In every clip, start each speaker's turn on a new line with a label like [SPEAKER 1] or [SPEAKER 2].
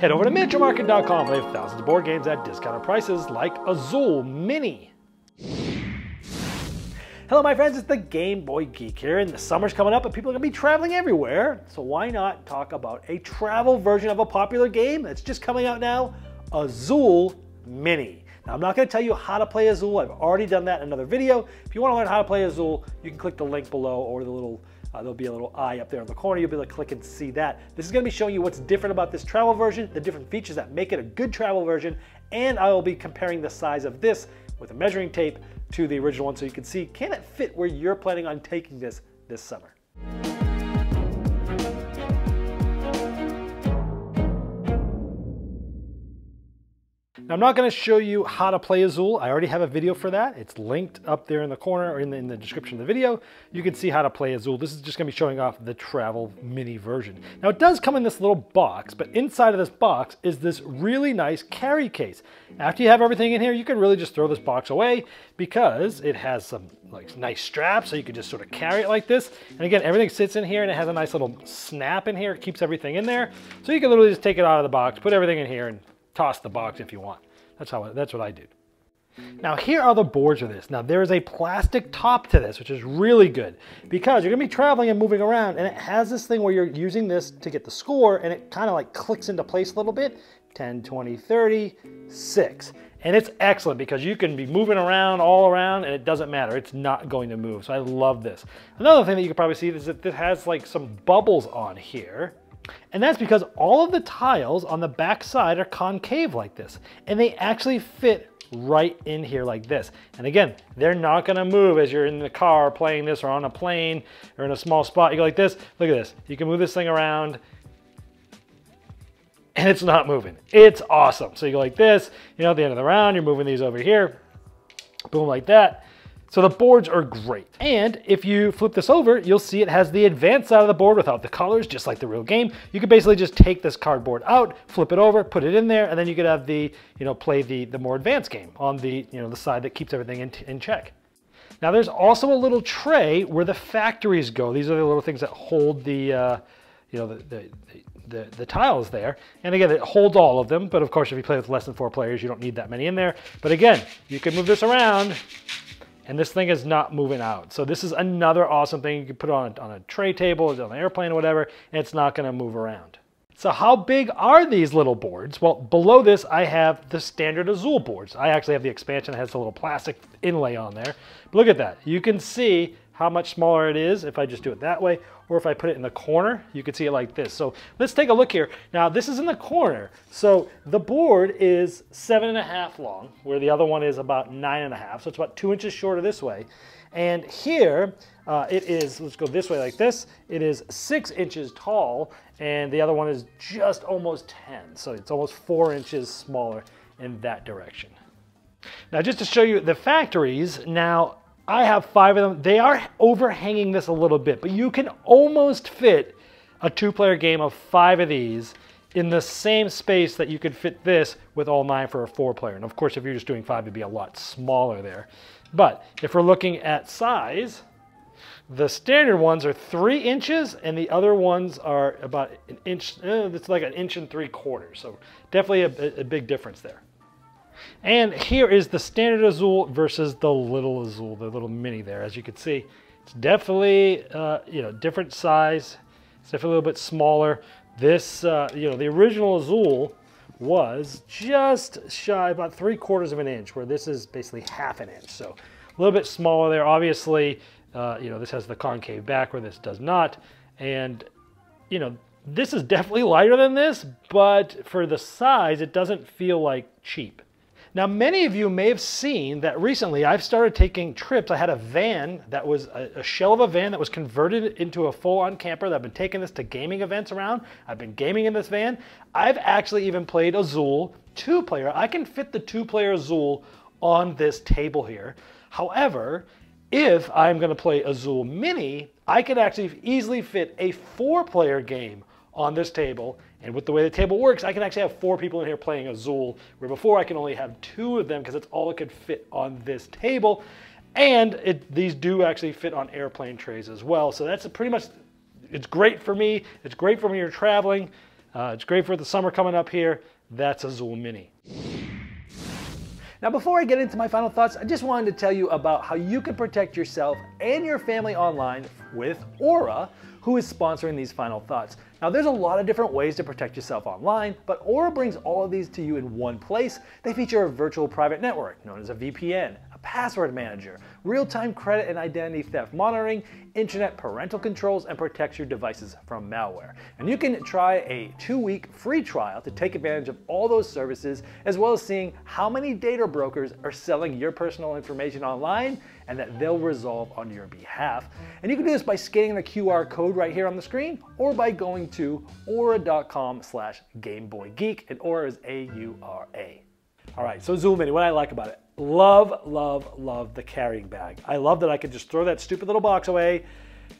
[SPEAKER 1] Head over to miniaturemarket.com. They have thousands of board games at discounted prices like Azul Mini. Hello, my friends. It's the Game Boy Geek here, and the summer's coming up, and people are going to be traveling everywhere. So why not talk about a travel version of a popular game that's just coming out now, Azul Mini. Now, I'm not going to tell you how to play Azul. I've already done that in another video. If you want to learn how to play Azul, you can click the link below or the little uh, there'll be a little eye up there in the corner. You'll be able to click and see that. This is going to be showing you what's different about this travel version, the different features that make it a good travel version, and I will be comparing the size of this with a measuring tape to the original one so you can see can it fit where you're planning on taking this this summer. Now, I'm not going to show you how to play Azul. I already have a video for that. It's linked up there in the corner or in the, in the description of the video. You can see how to play Azul. This is just going to be showing off the travel mini version. Now, it does come in this little box, but inside of this box is this really nice carry case. After you have everything in here, you can really just throw this box away because it has some like nice straps, so you can just sort of carry it like this. And again, everything sits in here and it has a nice little snap in here. It keeps everything in there. So you can literally just take it out of the box, put everything in here and toss the box if you want. That's how that's what I do. Now here are the boards of this. Now there is a plastic top to this, which is really good because you're gonna be traveling and moving around and it has this thing where you're using this to get the score and it kind of like clicks into place a little bit. 10, 20, 30, 6. And it's excellent because you can be moving around all around and it doesn't matter. It's not going to move. So I love this. Another thing that you can probably see is that this has like some bubbles on here and that's because all of the tiles on the back side are concave like this. And they actually fit right in here like this. And again, they're not gonna move as you're in the car playing this or on a plane or in a small spot. You go like this, look at this. You can move this thing around and it's not moving. It's awesome. So you go like this, you know, at the end of the round, you're moving these over here, boom, like that. So the boards are great. And if you flip this over, you'll see it has the advanced side of the board without the colors, just like the real game. You can basically just take this cardboard out, flip it over, put it in there, and then you could have the, you know, play the, the more advanced game on the, you know, the side that keeps everything in, in check. Now there's also a little tray where the factories go. These are the little things that hold the, uh, you know, the, the, the, the, tiles there. And again, it holds all of them, but of course, if you play with less than four players, you don't need that many in there. But again, you can move this around and this thing is not moving out. So this is another awesome thing. You can put on a, on a tray table, on an airplane or whatever, and it's not gonna move around. So how big are these little boards? Well, below this, I have the standard Azul boards. I actually have the expansion that has a little plastic inlay on there. But look at that. You can see how much smaller it is if I just do it that way, or if I put it in the corner, you can see it like this. So let's take a look here. Now this is in the corner. So the board is seven and a half long, where the other one is about nine and a half. So it's about two inches shorter this way. And here uh, it is, let's go this way like this, it is six inches tall, and the other one is just almost 10. So it's almost four inches smaller in that direction. Now just to show you the factories, now I have five of them. They are overhanging this a little bit, but you can almost fit a two-player game of five of these in the same space that you could fit this with all nine for a four-player. And of course, if you're just doing five, it'd be a lot smaller there. But if we're looking at size, the standard ones are three inches and the other ones are about an inch, uh, it's like an inch and three quarters. So definitely a, a big difference there. And here is the standard Azul versus the little Azul, the little mini there. As you can see, it's definitely, uh, you know, different size. It's definitely a little bit smaller. This, uh, you know, the original Azul was just shy, about three quarters of an inch, where this is basically half an inch. So a little bit smaller there. Obviously, uh, you know, this has the concave back where this does not. And, you know, this is definitely lighter than this, but for the size, it doesn't feel like cheap. Now, many of you may have seen that recently I've started taking trips. I had a van that was a, a shell of a van that was converted into a full-on camper that I've been taking this to gaming events around. I've been gaming in this van. I've actually even played Azul two-player. I can fit the two-player Azul on this table here. However, if I'm going to play Azul Mini, I could actually easily fit a four-player game on this table. And with the way the table works, I can actually have four people in here playing Azul, where before I can only have two of them because it's all that could fit on this table. And it, these do actually fit on airplane trays as well. So that's pretty much, it's great for me. It's great for when you're traveling. Uh, it's great for the summer coming up here. That's Azul Mini.
[SPEAKER 2] Now, before I get into my final thoughts, I just wanted to tell you about how you can protect yourself and your family online with Aura, who is sponsoring these final thoughts. Now, there's a lot of different ways to protect yourself online, but Aura brings all of these to you in one place. They feature a virtual private network known as a VPN, password manager, real-time credit and identity theft monitoring, internet parental controls, and protects your devices from malware. And you can try a two-week free trial to take advantage of all those services, as well as seeing how many data brokers are selling your personal information online and that they'll resolve on your behalf. And you can do this by scanning the QR code right here on the screen or by going to aura.com slash gameboygeek, and Aura is A-U-R-A. All right, so zoom in, what I like about it. Love, love, love the carrying bag. I love that I can just throw that stupid little box away.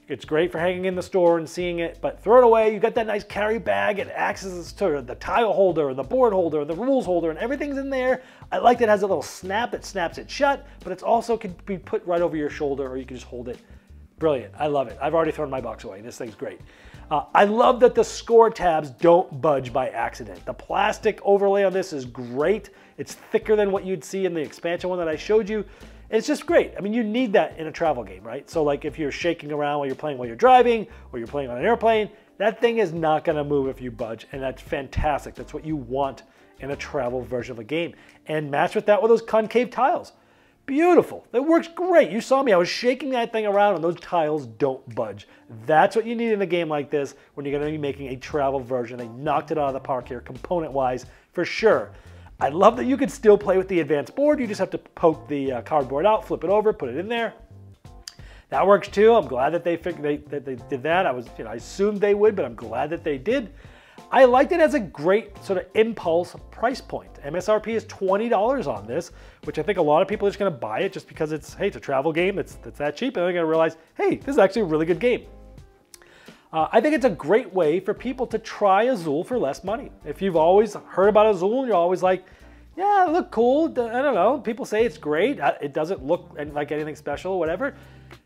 [SPEAKER 2] It's great for hanging in the store and seeing it, but throw it away. You got that nice carry bag. It accesses to the tile holder, the board holder, the rules holder, and everything's in there. I like that it has a little snap that snaps it shut, but it's also can be put right over your shoulder or you can just hold it. Brilliant. I love it. I've already thrown my box away. This thing's great. Uh, I love that the score tabs don't budge by accident. The plastic overlay on this is great. It's thicker than what you'd see in the expansion one that I showed you. It's just great. I mean, you need that in a travel game, right? So like if you're shaking around while you're playing while you're driving or you're playing on an airplane, that thing is not gonna move if you budge and that's fantastic. That's what you want in a travel version of a game. And match with that with those concave tiles. Beautiful. That works great. You saw me. I was shaking that thing around and those tiles don't budge. That's what you need in a game like this when you're going to be making a travel version. They knocked it out of the park here component-wise for sure. I love that you can still play with the advanced board. You just have to poke the uh, cardboard out, flip it over, put it in there. That works too. I'm glad that they, they, that they did that. I was, you know, I assumed they would, but I'm glad that they did. I liked it as a great sort of impulse price point. MSRP is $20 on this, which I think a lot of people are just gonna buy it just because it's, hey, it's a travel game, it's, it's that cheap, and they're gonna realize, hey, this is actually a really good game. Uh, I think it's a great way for people to try Azul for less money. If you've always heard about Azul and you're always like, yeah, look cool, I don't know, people say it's great, uh, it doesn't look like anything special or whatever,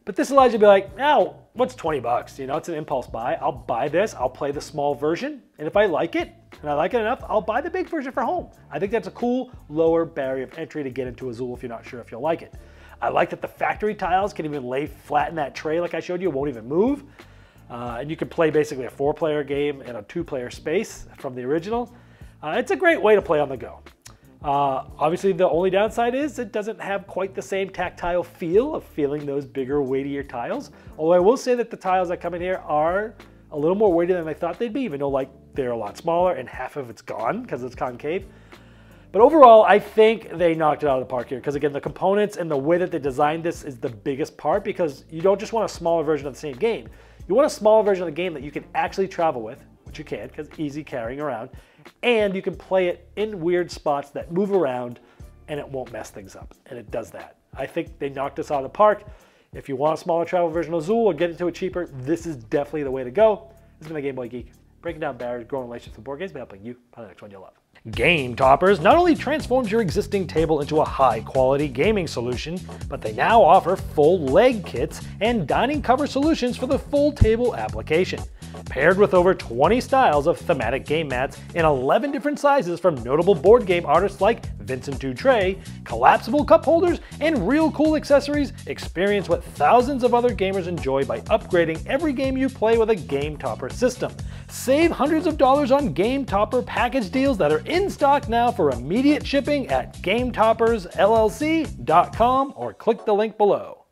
[SPEAKER 2] but this allows you to be like, now, what's 20 bucks? You know, it's an impulse buy. I'll buy this, I'll play the small version, and if I like it, and I like it enough, I'll buy the big version for home. I think that's a cool lower barrier of entry to get into Azul if you're not sure if you'll like it. I like that the factory tiles can even lay flat in that tray like I showed you, it won't even move. Uh, and you can play basically a four player game in a two player space from the original. Uh, it's a great way to play on the go. Uh, obviously, the only downside is it doesn't have quite the same tactile feel of feeling those bigger, weightier tiles. Although I will say that the tiles that come in here are a little more weighty than I thought they'd be, even though like they're a lot smaller and half of it's gone because it's concave. But overall, I think they knocked it out of the park here because again, the components and the way that they designed this is the biggest part because you don't just want a smaller version of the same game. You want a smaller version of the game that you can actually travel with, which you can because easy carrying around, and you can play it in weird spots that move around and it won't mess things up. And it does that. I think they knocked us out of the park. If you want a smaller travel version of Azul or get into it cheaper, this is definitely the way to go. This been the Game Boy Geek, breaking down barriers, growing relationships with board games, by helping you find the next one you'll love.
[SPEAKER 1] Game Toppers not only transforms your existing table into a high quality gaming solution, but they now offer full leg kits and dining cover solutions for the full table application paired with over 20 styles of thematic game mats in 11 different sizes from notable board game artists like Vincent Dutrait, collapsible cup holders, and real cool accessories, experience what thousands of other gamers enjoy by upgrading every game you play with a Game Topper system. Save hundreds of dollars on Game Topper package deals that are in stock now for immediate shipping at GameToppersLLC.com or click the link below.